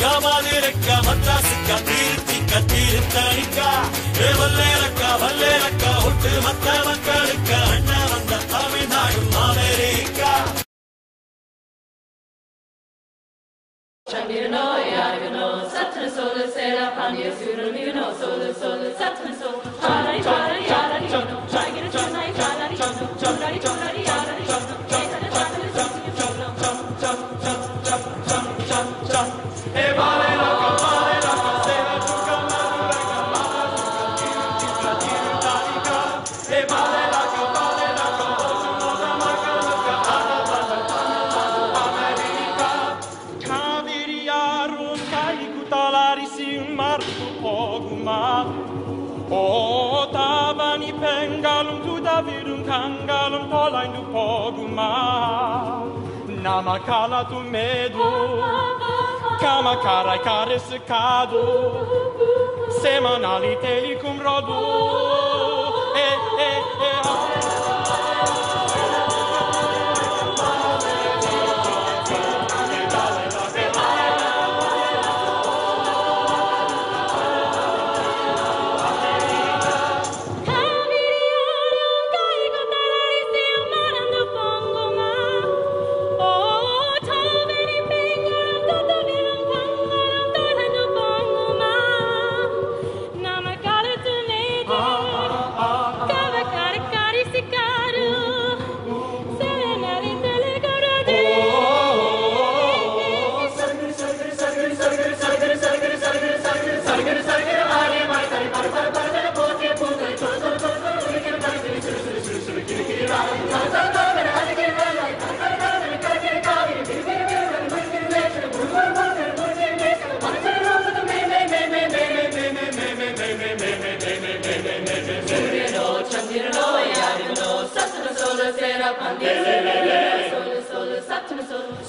ரக்கா மாதிரக்கா மத்தாசுக்கா தீர்த்திக்கா தீர்த்தடிக்கா ஏ வல்லேரக்கா வல்லேரக்கா ஒட்டு மத்த மக்களுக்கா அண்ணா வந்த Tamil Nadu America Shamdirno, Yagano, Satra Sola, Sera Pandya Suram, you know, Sola, Sola, Satra Sola, Parai, Parai. cha cha e vale la camale la casera tu camale la camale tu cantiru ti e vale la camale la camale tu la marca la camale la camale la america caviriaru kai kutalari sin poguma o tavani pengalum tu davirun kangalum polain du poguma namakala tu medu kama kara kare se cadu semanali telicum rodu.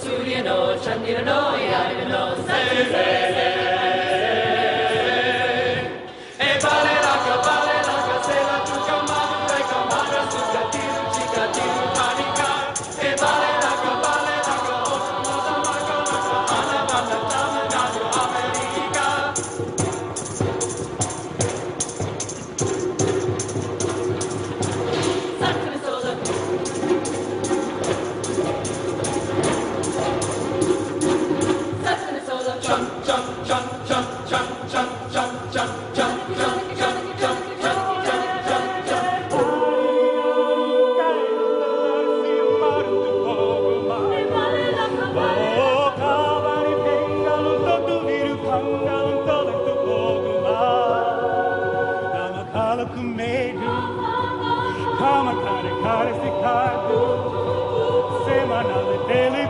ಚಂದಿರನೋ ಚಂದಿರನೋ ಯಾರಿಗನೋ Semanal de tele